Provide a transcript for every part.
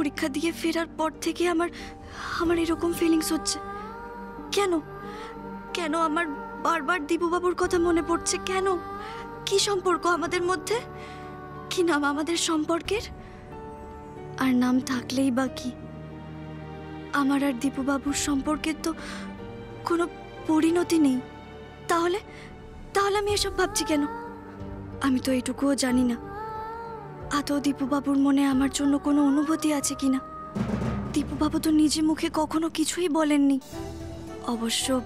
পরীক্ষা দিয়ে ফেরার পর থেকে আমার আমার এরকম ফিলিংস হচ্ছে। কেন? কেন আমার বারবার দীপুবাবুর কথা মনে পড়ছে? কেন? কি সম্পর্ক আমাদের মধ্যে? কি নাম আমাদের সম্পর্কের? আর নাম থাকলেই বা কি? আমার আর দীপুবাবুর সম্পর্কের তো কোনো পরিণতি নেই। তাহলে তাহলে আমি এসব ভাবছি কেন? আমি তো এটুকুও জানি না। আদৌ দীপুবাবুর মনে আমার জন্য কোনো অনুভূতি আছে কিনা? দীপুবাবু তো নিজে মুখে কখনো কিছুই বলেননি। অবশ্য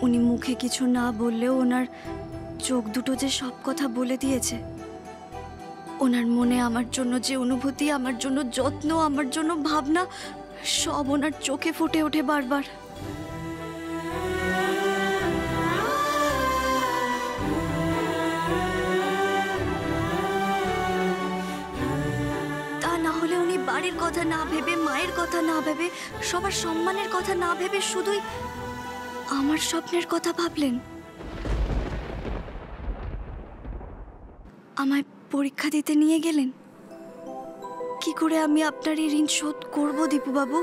উনি মুখে কিছু না বললেও ওনার চোখ দুটো যে সব কথা বলে দিয়েছে। ওনার মনে আমার জন্য যে অনুভূতি, আমার জন্য যত্ন, আমার জন্য ভাবনা, সব ওনার চোখে ফুটে ওঠে বারবার। বাড়ির কথা না ভেবে, মায়ের কথা না ভেবে, সবার সম্মানের কথা না ভেবে শুধুই আমার স্বপ্নের কথা ভাবলেন? আমায় পরীক্ষা দিতে নিয়ে গেলেন? কি করে আমি আপনার এই ঋণ শোধ করব দীপুবাবু?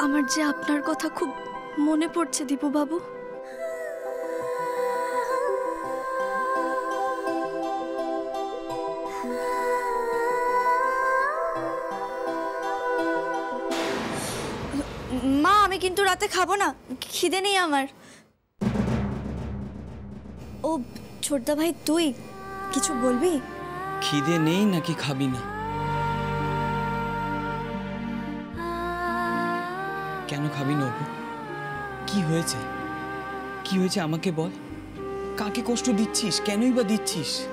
আমার যে আপনার কথা খুব মনে পড়ছে দীপুবাবু। মা আমি কিন্তু রাতে খাব না। খিদে নেই আমার। ও, ছোটদা ভাই, তুই কিছু বলবি? খিদে নেই নাকি খাবি না? কেন খাবি না অপু? কি হয়েছে? কি হয়েছে আমাকে বল? কাকে কষ্ট দিচ্ছিস? কেনই বা দিচ্ছিস?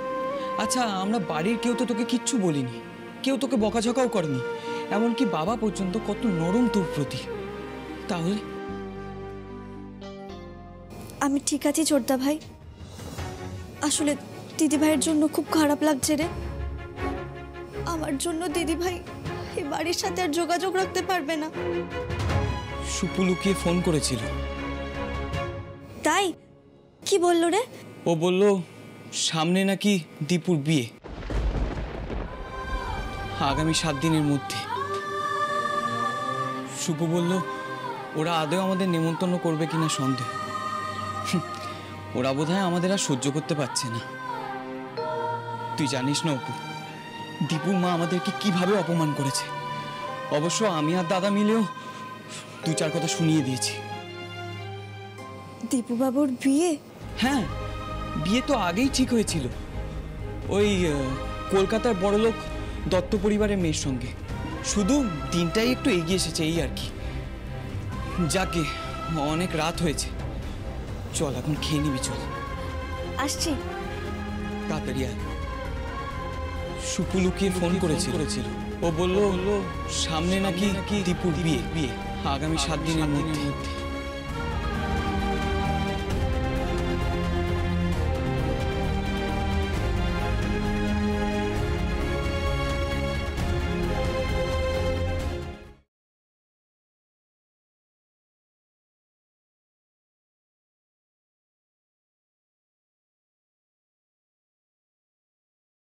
আচ্ছা আমরা বাড়ির কেউ তো তোকে কিচ্ছু বলিনি। কেউ তোকে বকাঝকাও করেনি। এমনকি বাবা পর্যন্ত কত নরম তোর প্রতি। তাহলে? আমি ঠিক আছি ছোটদা ভাই। আসলে দিদি ভাইয়ের জন্য খুব খারাপ লাগছে রে। আমার জন্য দিদি ভাই এই বাড়ির সাথে আর যোগাযোগ রাখতে পারবে না। সুপু লুকিয়ে ফোন করেছিল। তাই? কি বলল রে? ও বলল সামনে নাকি দীপুর বিয়ে। আগামী সাত দিনের মধ্যে। সুপু বলল ওরা আদৌ আমাদের নেমন্তন্ন করবে কিনা সন্দেহ। ওরা বোধহয় আমাদের আর সহ্য করতে পারছে না। তুই জানিস না অপু দীপুর মা আমাদেরকে কীভাবে অপমান করেছে? অবশ্য আমি আর দাদা মিলেও দু চার কথা শুনিয়ে দিয়েছি। দীপুবাবুর বিয়ে? হ্যাঁ বিয়ে তো আগেই ঠিক হয়েছিল। ওই কলকাতার বড়লোক দত্ত পরিবারের মেয়ের সঙ্গে। শুধু দিনটাই একটু এগিয়ে এসেছে এই আর কি। যাকে অনেক রাত হয়েছে। চল এখন খেয়ে নিবি চল। আসছি। তাড়াতাড়ি আয়। সুপু লুকিয়ে ফোন করেছিল। ও বলল সামনে নাকি টিপুর বিয়ে। বিয়ে। আগামী সাত দিনের মধ্যে।